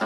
Uh,